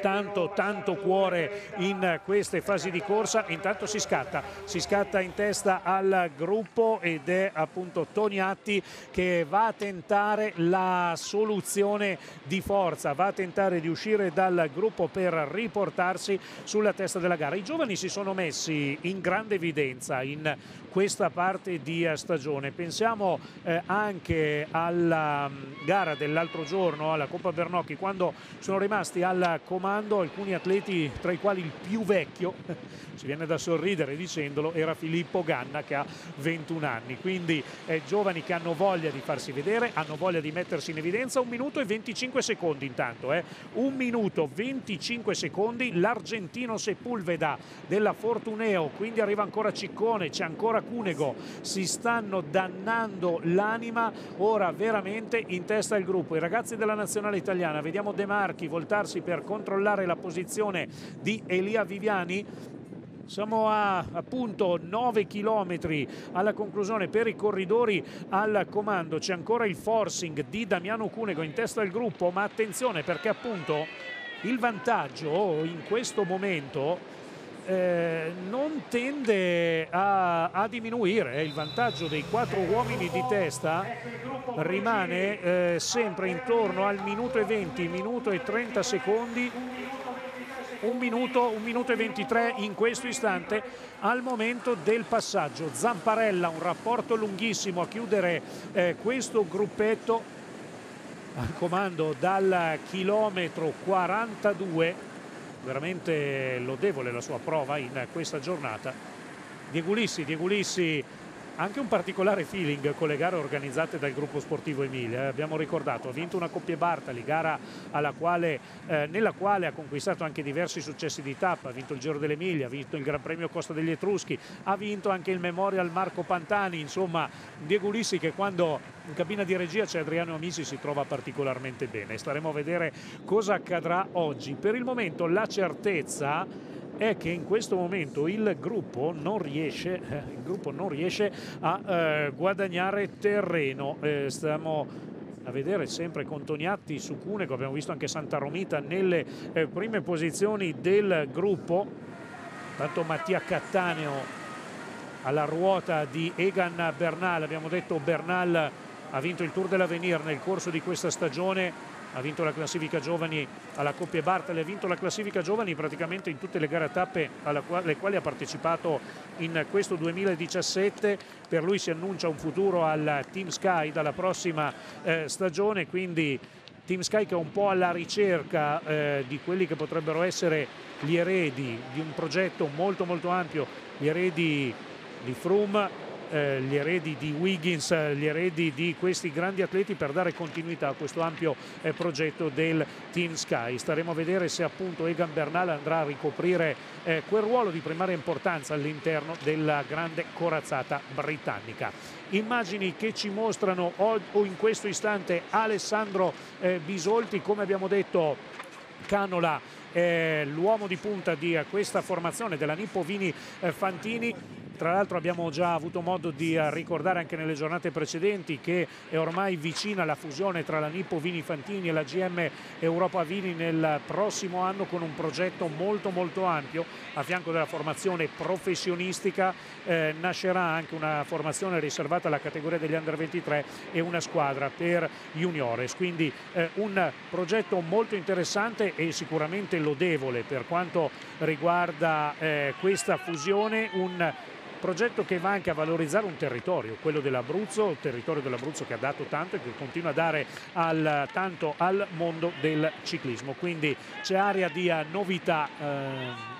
tanto tanto cuore in queste fasi di corsa. Intanto si scatta si scatta in testa al gruppo ed è appunto Toniatti che va a tentare la soluzione di forza va a tentare di uscire dal gruppo per riportarsi sulla testa della gara. I giovani si sono messi in grande evidenza in questa parte di stagione. Pensiamo eh, anche alla mm, gara dell'altro giorno alla Coppa Bernocchi quando sono rimasti al comando comando alcuni atleti tra i quali il più vecchio, *laughs* ci viene da sorridere dicendolo, era Filippo Ganna che ha 21 anni, quindi eh, giovani che hanno voglia di farsi vedere, hanno voglia di mettersi in evidenza, un minuto e 25 secondi intanto, eh. un minuto 25 secondi, l'argentino Sepulveda della Fortuneo, quindi arriva ancora Ciccone, c'è ancora Cunego, si stanno dannando l'anima, ora veramente in testa il gruppo, i ragazzi della nazionale italiana, vediamo De Marchi voltarsi per controllare controllare la posizione di Elia Viviani siamo a appunto 9 km alla conclusione per i corridori al comando. C'è ancora il forcing di Damiano Cunego in testa al gruppo, ma attenzione perché appunto il vantaggio in questo momento eh, non tende a, a, diminuire. Il vantaggio dei quattro uomini di testa rimane eh, sempre intorno al minuto e 20, minuto e 30 secondi. Un minuto, un minuto e 23 in questo istante al momento del passaggio. Zamparella, un rapporto lunghissimo a chiudere eh, questo gruppetto al comando dal chilometro 42 veramente lodevole la sua prova in questa giornata. Diegulissi, Diegulissi anche un particolare feeling con le gare organizzate dal gruppo sportivo Emilia. Eh, abbiamo ricordato, ha vinto una Coppia Bartali, gara quale, eh, nella quale ha conquistato anche diversi successi di tappa, ha vinto il Giro dell'Emilia, ha vinto il Gran Premio Costa degli Etruschi, ha vinto anche il Memorial Marco Pantani, insomma Diego Lissi che quando in cabina di regia c'è Adriano Amici si trova particolarmente bene. Staremo a vedere cosa accadrà oggi. Per il momento la certezza è che in questo momento il gruppo non riesce, eh, gruppo non riesce a eh, guadagnare terreno. Eh, stiamo a vedere sempre con Toniatti su Cunego, abbiamo visto anche Santa Romita nelle eh, prime posizioni del gruppo. Tanto Mattia Cattaneo alla ruota di Egan Bernal, abbiamo detto Bernal ha vinto il Tour dell'Avenir nel corso di questa stagione ha vinto la classifica giovani alla Coppia Bartali, ha vinto la classifica giovani praticamente in tutte le gare a tappe alle quali ha partecipato in questo 2017. Per lui si annuncia un futuro al Team Sky dalla prossima eh, stagione, quindi Team Sky che è un po' alla ricerca eh, di quelli che potrebbero essere gli eredi di un progetto molto molto ampio, gli eredi di Froome eh, gli eredi di Wiggins, eh, gli eredi di questi grandi atleti per dare continuità a questo ampio eh, progetto del Team Sky. Staremo a vedere se appunto Egan Bernal andrà a ricoprire eh, quel ruolo di primaria importanza all'interno della grande corazzata britannica. Immagini che ci mostrano o in questo istante Alessandro Bisolti, come abbiamo detto Canola l'uomo di punta di questa formazione della Nippo Vini Fantini tra l'altro abbiamo già avuto modo di ricordare anche nelle giornate precedenti che è ormai vicina la fusione tra la Nippo Vini Fantini e la GM Europa Vini nel prossimo anno con un progetto molto molto ampio. A fianco della formazione professionistica eh, nascerà anche una formazione riservata alla categoria degli under 23 e una squadra per juniores. Quindi eh, un progetto molto interessante e sicuramente lodevole per quanto riguarda eh, questa fusione un progetto che va anche a valorizzare un territorio, quello dell'Abruzzo, il territorio dell'Abruzzo che ha dato tanto e che continua a dare al, tanto al mondo del ciclismo. Quindi c'è aria di eh, novità, eh,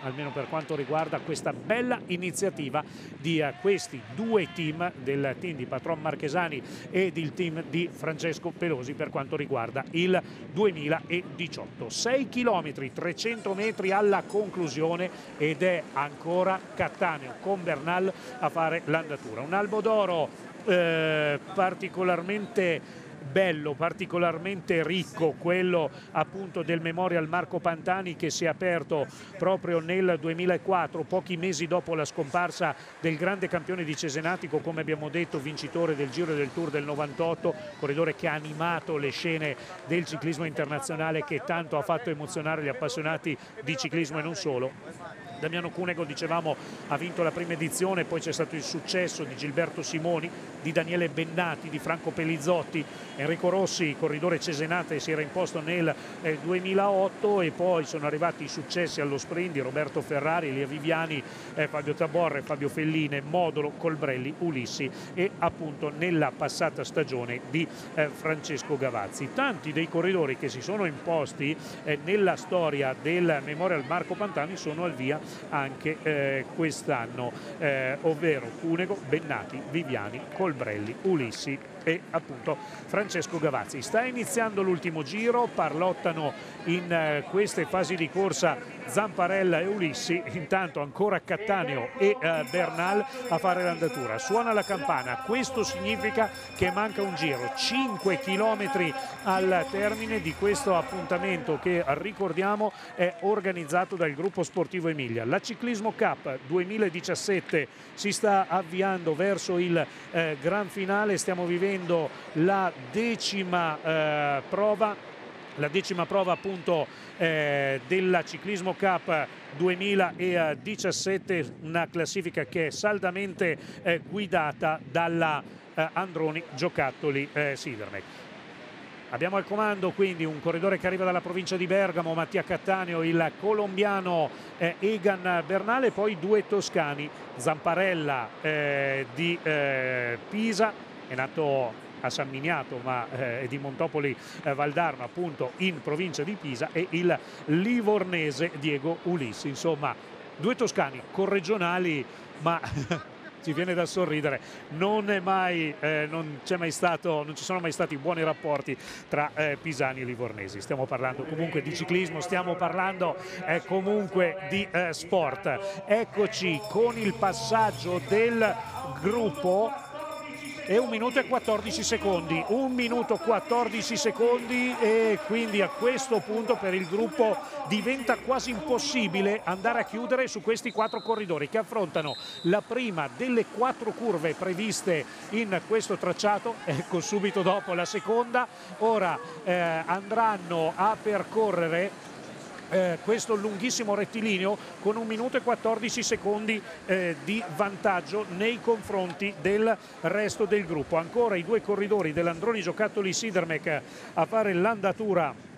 almeno per quanto riguarda questa bella iniziativa di eh, questi due team, del team di Patron Marchesani e del team di Francesco Pelosi per quanto riguarda il 2018. 6 km, 300 metri alla conclusione ed è ancora Cattaneo con Bernal A fare l'andatura. Un albo d'oro eh, particolarmente bello, particolarmente ricco, quello appunto del Memorial Marco Pantani che si è aperto proprio nel 2004, pochi mesi dopo la scomparsa del grande campione di Cesenatico, come abbiamo detto, vincitore del Giro del Tour del 98, corridore che ha animato le scene del ciclismo internazionale che tanto ha fatto emozionare gli appassionati di ciclismo e non solo. Damiano Cunego, dicevamo, ha vinto la prima edizione, poi c'è stato il successo di Gilberto Simoni, di Daniele Bennati, di Franco Pelizzotti, Enrico Rossi, corridore cesenate, si era imposto nel eh, 2008 e poi sono arrivati i successi allo sprint di Roberto Ferrari, Elia Viviani, eh, Fabio Taborre, Fabio Felline, Modolo, Colbrelli, Ulissi e appunto nella passata stagione di eh, Francesco Gavazzi. Tanti dei corridori che si sono imposti eh, nella storia del Memorial Marco Pantani sono al via anche eh, quest'anno, eh, ovvero Cunego, Bennati, Viviani, Colbrelli, Ulissi e appunto Francesco Gavazzi. Sta iniziando l'ultimo giro, parlottano in eh, queste fasi di corsa Zamparella e Ulissi, intanto ancora Cattaneo e eh, Bernal a fare l'andatura. Suona la campana, questo significa che manca un giro, 5 km al termine di questo appuntamento che ricordiamo è organizzato dal gruppo sportivo Emilia. La Ciclismo Cup 2017 si sta avviando verso il eh, gran finale, stiamo vivendo la decima eh, prova la decima prova appunto eh, della Ciclismo Cup 2017, una classifica che è saldamente eh, guidata dalla eh, Androni Giocattoli eh, Sidermec. Abbiamo al comando quindi un corridore che arriva dalla provincia di Bergamo, Mattia Cattaneo, il colombiano eh, Egan Bernale, poi due toscani, Zamparella eh, di eh, Pisa, è nato a San Miniato ma eh, di Montopoli eh, Valdarno appunto in provincia di Pisa e il livornese Diego Ulissi. Insomma due toscani corregionali ma *laughs* ci viene da sorridere, non, mai, eh, non, mai stato, non, ci sono mai stati buoni rapporti tra eh, pisani e livornesi. Stiamo parlando comunque di ciclismo, stiamo parlando eh, comunque di eh, sport. Eccoci con il passaggio del gruppo e un minuto e 14 secondi un minuto 14 secondi e quindi a questo punto per il gruppo diventa quasi impossibile andare a chiudere su questi quattro corridori che affrontano la prima delle quattro curve previste in questo tracciato ecco subito dopo la seconda. Ora eh, andranno a percorrere eh, questo lunghissimo rettilineo con un minuto e 14 secondi eh, di vantaggio nei confronti del resto del gruppo. Ancora i due corridori dell'Androni Giocattoli Sidermec a fare l'andatura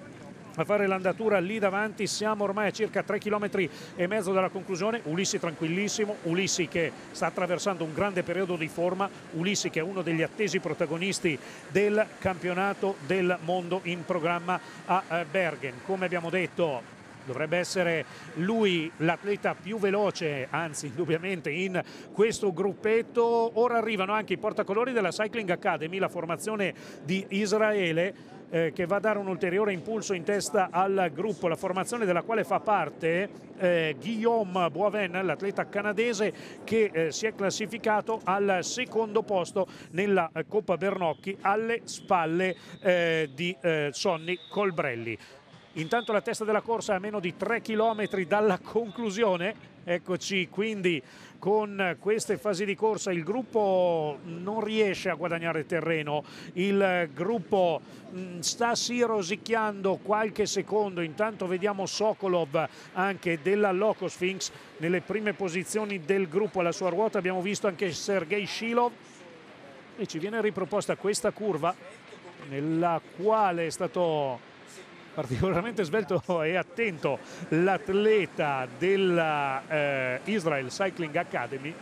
a fare l'andatura lì davanti. Siamo ormai a circa 3 km e mezzo dalla conclusione. Ulissi tranquillissimo Ulissi che sta attraversando un grande periodo di forma. Ulissi che è uno degli attesi protagonisti del campionato del mondo in programma a eh, Bergen. Come abbiamo detto dovrebbe essere lui l'atleta più veloce, anzi indubbiamente in questo gruppetto. Ora arrivano anche i portacolori della Cycling Academy, la formazione di Israele. Eh, che va a dare un ulteriore impulso in testa al gruppo, la formazione della quale fa parte eh, Guillaume Boivin, l'atleta canadese che eh, si è classificato al secondo posto nella eh, Coppa Bernocchi alle spalle eh, di eh, Sonny Colbrelli. Intanto la testa della corsa a meno di 3 km dalla conclusione. Eccoci quindi con queste fasi di corsa. Il gruppo non riesce a guadagnare terreno, il gruppo mm, sta sì rosicchiando qualche secondo, intanto vediamo Sokolov anche della Loco Sphinx nelle prime posizioni del gruppo. Alla sua ruota, abbiamo visto anche Sergei Shilov. E ci viene riproposta questa curva nella quale è stato particolarmente svelto *laughs* e attento l'atleta della eh, Israel Cycling Academy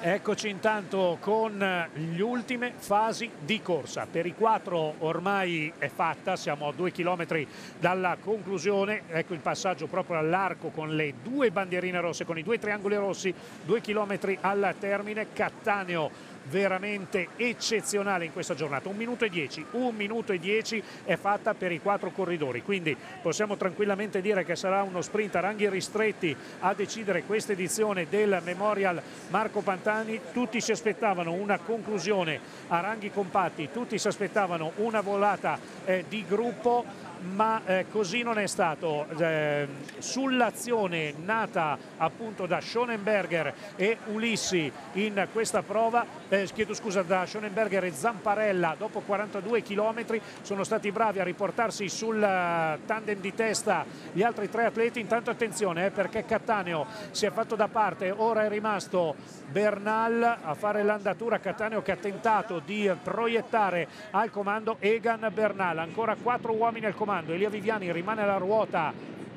Eccoci intanto con le ultime fasi di corsa. Per i quattro ormai è fatta, siamo a due chilometri dalla conclusione. Ecco il passaggio proprio all'arco con le due bandierine rosse, con i due triangoli rossi, due chilometri al termine. Cattaneo veramente eccezionale in questa giornata. Un minuto e dieci, un minuto e dieci è fatta per i quattro corridori, quindi possiamo tranquillamente dire che sarà uno sprint a ranghi ristretti a decidere questa edizione del Memorial Marco Pantani. Tutti si aspettavano una conclusione a ranghi compatti, tutti si aspettavano una volata eh, di gruppo ma eh, così non è stato. Eh, sull'azione nata appunto da Schonenberger e Ulissi in questa prova, eh, chiedo scusa, da Schonenberger e Zamparella dopo 42 km sono stati bravi a riportarsi sul uh, tandem di testa gli altri tre atleti. Intanto attenzione eh, perché Cattaneo si è fatto da parte, ora è rimasto Bernal a fare l'andatura, Cattaneo che ha tentato di proiettare al comando Egan Bernal, ancora quattro uomini al comando comando. Elia Viviani rimane alla ruota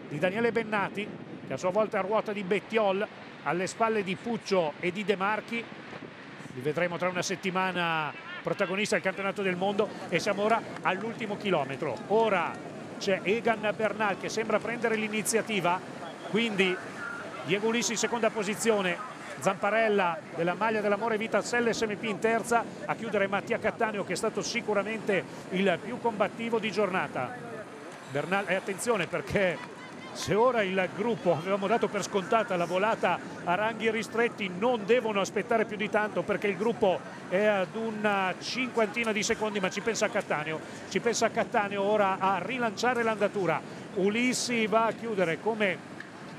di Daniele Bennati, che a sua volta è a ruota di Bettiol, alle spalle di Puccio e di De Marchi. Li vedremo tra una settimana protagonista del campionato del mondo e siamo ora all'ultimo chilometro. Ora c'è Egan Bernal che sembra prendere l'iniziativa, quindi Diego Ulissi in seconda posizione, Zamparella della maglia dell'amore Vital SMP in terza, a chiudere Mattia Cattaneo che è stato sicuramente il più combattivo di giornata. Bernal, e attenzione perché se ora il gruppo avevamo dato per scontata la volata a ranghi ristretti non devono aspettare più di tanto perché il gruppo è ad una cinquantina di secondi ma ci pensa Cattaneo ci pensa Cattaneo ora a rilanciare l'andatura. Ulissi va a chiudere come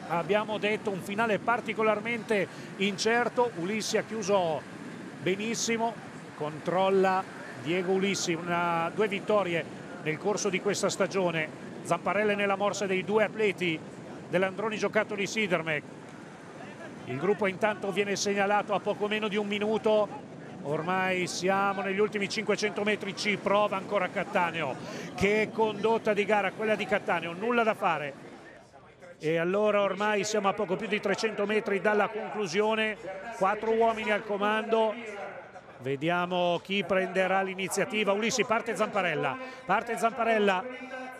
abbiamo detto un finale particolarmente incerto. Ulissi ha chiuso benissimo controlla Diego Ulissi una, due vittorie nel corso di questa stagione. Zamparelle nella morsa dei due atleti dell'Androni Giocattoli Sidermec. Il gruppo intanto viene segnalato a poco meno di un minuto. Ormai siamo negli ultimi 500 metri, ci prova ancora Cattaneo. Che condotta di gara quella di Cattaneo, nulla da fare. E allora ormai siamo a poco più di 300 metri dalla conclusione, quattro uomini al comando, Vediamo chi prenderà l'iniziativa. Ulissi parte Zamparella. Parte Zamparella.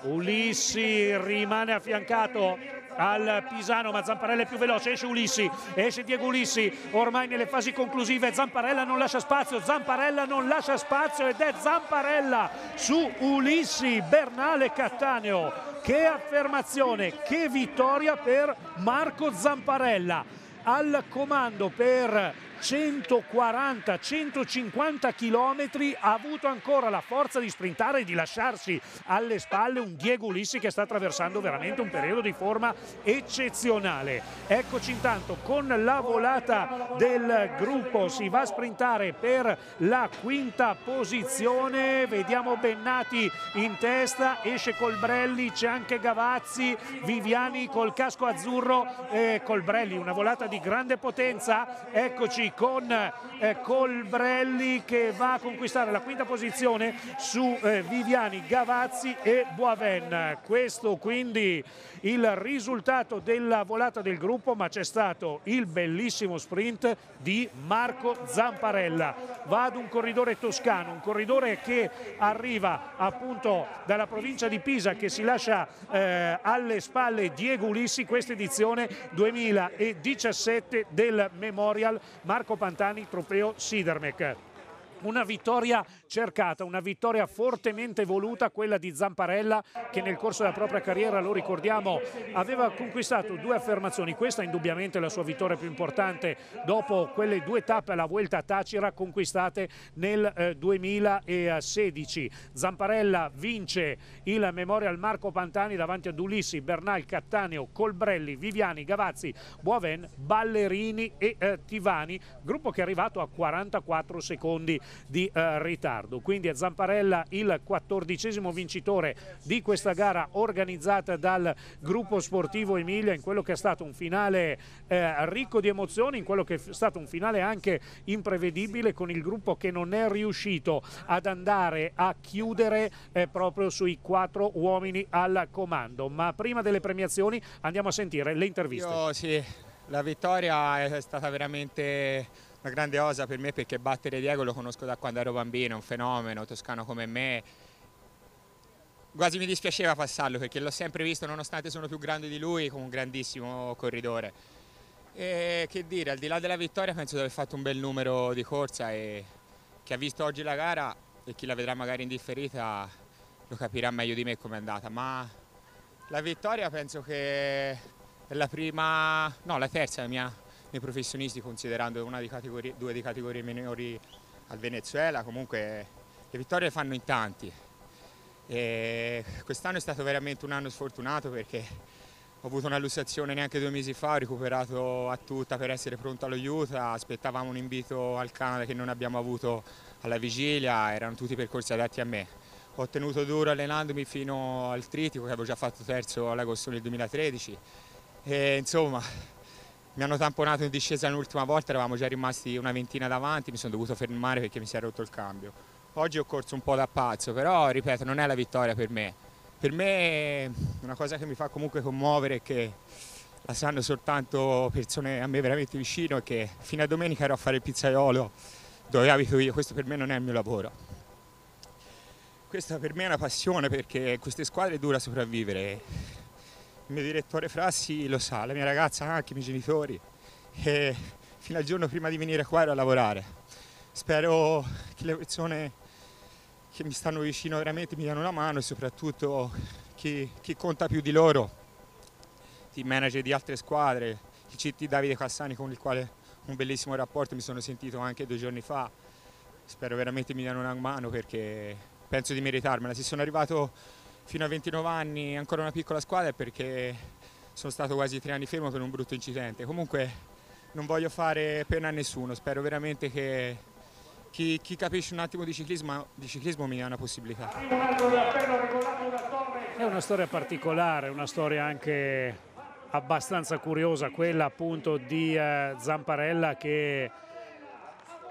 Ulissi rimane affiancato al Pisano ma Zamparella è più veloce esce Ulissi esce Diego Ulissi ormai nelle fasi conclusive Zamparella non lascia spazio Zamparella non lascia spazio ed è Zamparella su Ulissi Bernale Cattaneo che affermazione che vittoria per Marco Zamparella al comando per 140-150 km ha avuto ancora la forza di sprintare e di lasciarsi alle spalle un Diego Ulissi che sta attraversando veramente un periodo di forma eccezionale. Eccoci intanto con la volata del gruppo, si va a sprintare per la quinta posizione, vediamo Bennati in testa, esce Colbrelli, c'è anche Gavazzi, Viviani col casco azzurro, eh, Colbrelli una volata di grande potenza, eccoci con eh, Colbrelli che va a conquistare la quinta posizione su eh, Viviani, Gavazzi e Boaven. Questo quindi il risultato della volata del gruppo, ma c'è stato il bellissimo sprint di Marco Zamparella. Va ad un corridore toscano, un corridore che arriva appunto dalla provincia di Pisa che si lascia eh, alle spalle Diego Ulissi, questa edizione 2017 del Memorial Marco Pantani Trofeo Sidermec. Una vittoria cercata, una vittoria fortemente voluta, quella di Zamparella che nel corso della propria carriera, lo ricordiamo, aveva conquistato due affermazioni, questa è indubbiamente la sua vittoria più importante dopo quelle due tappe alla Vuelta a Tacira conquistate nel eh, 2016. Zamparella vince il Memorial Marco Pantani davanti ad Ulissi, Bernal, Cattaneo, Colbrelli, Viviani, Gavazzi, Boaven, Ballerini e eh, Tivani, gruppo che è arrivato a 44 secondi di eh, ritardo. Quindi a Zamparella il quattordicesimo vincitore di questa gara organizzata dal gruppo sportivo Emilia in quello che è stato un finale eh, ricco di emozioni, in quello che è stato un finale anche imprevedibile con il gruppo che non è riuscito ad andare a chiudere eh, proprio sui quattro uomini al comando. Ma prima delle premiazioni andiamo a sentire le interviste. Io, sì, la vittoria è stata veramente una grande cosa per me perché battere Diego lo conosco da quando ero bambino, un fenomeno, toscano come me. Quasi mi dispiaceva passarlo perché l'ho sempre visto, nonostante sono più grande di lui, come un grandissimo corridore. E che dire, al di là della vittoria penso di aver fatto un bel numero di corsa e chi ha visto oggi la gara e chi la vedrà magari in differita lo capirà meglio di me come è andata, ma la vittoria penso che è la prima, no la terza mia nei professionisti considerando una di categorie, due di categorie minori al Venezuela, comunque le vittorie fanno in tanti. quest'anno è stato veramente un anno sfortunato perché ho avuto una lussazione neanche due mesi fa, ho recuperato a tutta per essere pronto allo Utah, aspettavamo un invito al Canada che non abbiamo avuto alla vigilia, erano tutti percorsi adatti a me. Ho tenuto duro allenandomi fino al tritico che avevo già fatto terzo all'agosto del 2013 e insomma mi hanno tamponato in discesa l'ultima volta, eravamo già rimasti una ventina davanti, mi sono dovuto fermare perché mi si è rotto il cambio. Oggi ho corso un po' da pazzo, però ripeto non è la vittoria per me per me una cosa che mi fa comunque commuovere è che la sanno soltanto persone a me veramente vicino e che fino a domenica ero a fare il pizzaiolo dove abito io, questo per me non è il mio lavoro. Questa per me è una passione perché queste squadre dura sopravvivere. Il mio direttore Frassi lo sa, la mia ragazza anche, i miei genitori e fino al giorno prima di venire qua ero a lavorare. Spero che le persone che mi stanno vicino veramente mi danno una mano e soprattutto chi, chi conta più di loro, i manager di altre squadre, il CT Davide Cassani con il quale un bellissimo rapporto mi sono sentito anche due giorni fa, spero veramente mi diano una mano perché penso di meritarmela. Se sono arrivato fino a 29 anni ancora una piccola squadra perché sono stato quasi tre anni fermo per un brutto incidente. Comunque non voglio fare pena a nessuno, spero veramente che chi, chi, capisce un attimo di ciclismo, di ciclismo mi dà una possibilità. È una storia particolare, una storia anche abbastanza curiosa, quella appunto di eh, Zamparella che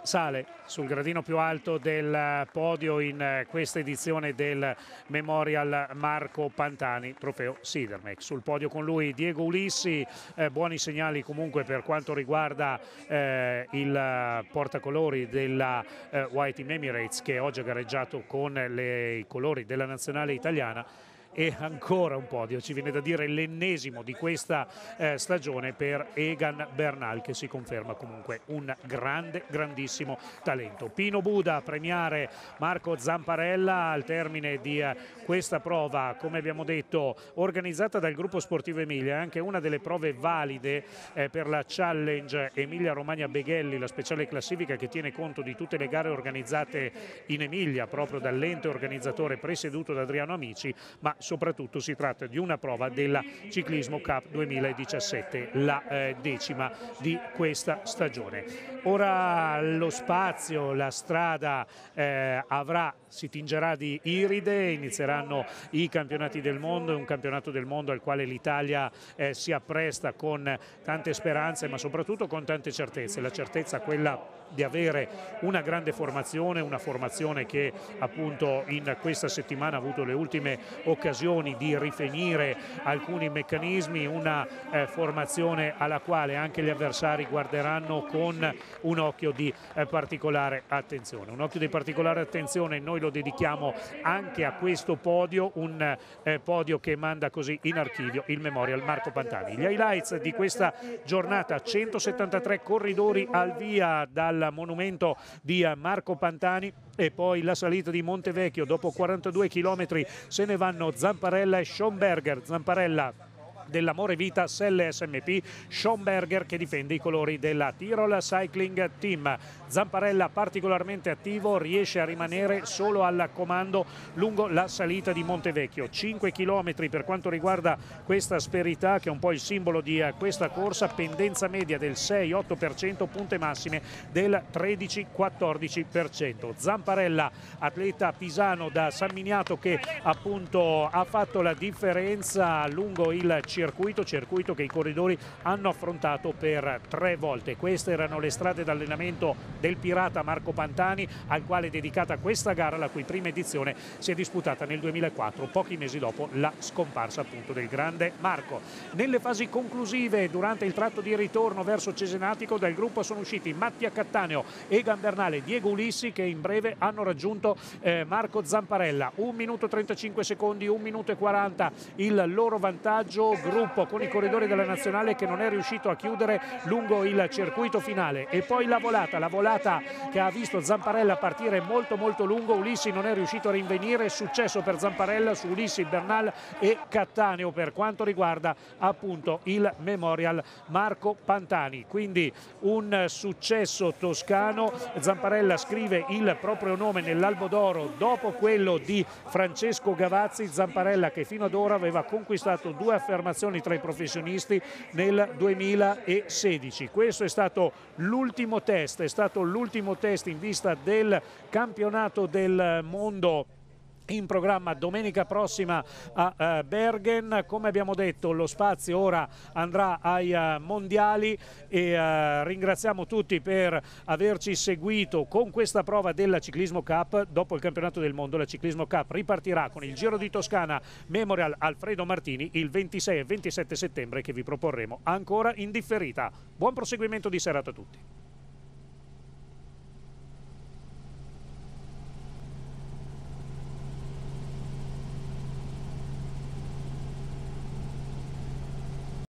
sale sul gradino più alto del podio in eh, questa edizione del Memorial Marco Pantani, trofeo Sidermec. Sul podio con lui Diego Ulissi, eh, buoni segnali comunque per quanto riguarda eh, il portacolori della eh, White Team Emirates che oggi ha gareggiato con le, i colori della nazionale italiana e ancora un podio, ci viene da dire l'ennesimo di questa eh, stagione per Egan Bernal che si conferma comunque un grande, grandissimo talento. Pino Buda a premiare Marco Zamparella al termine di eh, questa prova, come abbiamo detto, organizzata dal gruppo sportivo Emilia, anche una delle prove valide eh, per la Challenge Emilia Romagna Beghelli, la speciale classifica che tiene conto di tutte le gare organizzate in Emilia proprio dall'ente organizzatore presieduto da Adriano Amici, ma soprattutto si tratta di una prova della Ciclismo Cup 2017, la eh, decima di questa stagione. Ora lo spazio, la strada eh, avrà, si tingerà di iride, inizieranno i campionati del mondo, un campionato del mondo al quale l'Italia eh, si appresta con tante speranze ma soprattutto con tante certezze, la certezza quella di avere una grande formazione, una formazione che appunto in questa settimana ha avuto le ultime occasioni di rifinire alcuni meccanismi, una eh, formazione alla quale anche gli avversari guarderanno con un occhio di eh, particolare attenzione. Un occhio di particolare attenzione noi lo dedichiamo anche a questo podio, un eh, podio che manda così in archivio il Memorial Marco Pantani. Gli highlights di questa giornata, 173 corridori al via dal monumento di Marco Pantani e poi la salita di Montevecchio dopo 42 km se ne vanno Zamparella e Schomberger Zamparella dell'Amore Vita Selle SMP, Schomberger che difende i colori della Tirol Cycling Team. Zamparella particolarmente attivo, riesce a rimanere solo al comando lungo la salita di Montevecchio. 5 km per quanto riguarda questa asperità che è un po' il simbolo di eh, questa corsa, pendenza media del 6-8%, punte massime del 13-14%. Zamparella, atleta pisano da San Miniato che appunto ha fatto la differenza lungo il circuito, circuito che i corridori hanno affrontato per tre volte. Queste erano le strade d'allenamento del pirata Marco Pantani al quale è dedicata questa gara la cui prima edizione si è disputata nel 2004 pochi mesi dopo la scomparsa appunto del grande Marco. Nelle fasi conclusive durante il tratto di ritorno verso Cesenatico dal gruppo sono usciti Mattia Cattaneo, e Diego Ulissi che in breve hanno raggiunto eh, Marco Zamparella. 1 minuto 35 secondi, 1 minuto e 40 il loro vantaggio gruppo con i corridori della nazionale che non è riuscito a chiudere lungo il circuito finale e poi la volata, la volata che ha visto Zamparella partire molto molto lungo, Ulissi non è riuscito a rinvenire, successo per Zamparella su Ulissi, Bernal e Cattaneo. Per quanto riguarda appunto il Memorial Marco Pantani, quindi un successo toscano, Zamparella scrive il proprio nome nell'albo d'oro. Dopo quello di Francesco Gavazzi, Zamparella che fino ad ora aveva conquistato due affermazioni tra i professionisti nel 2016. Questo è stato l'ultimo test, è stato l'ultimo test in vista del campionato del mondo in programma domenica prossima a uh, Bergen. Come abbiamo detto lo spazio ora andrà ai uh, mondiali e uh, ringraziamo tutti per averci seguito con questa prova della Ciclismo Cup. Dopo il campionato del mondo la Ciclismo Cup ripartirà con il Giro di Toscana Memorial Alfredo Martini il 26 e 27 settembre che vi proporremo ancora in differita. Buon proseguimento di serata a tutti.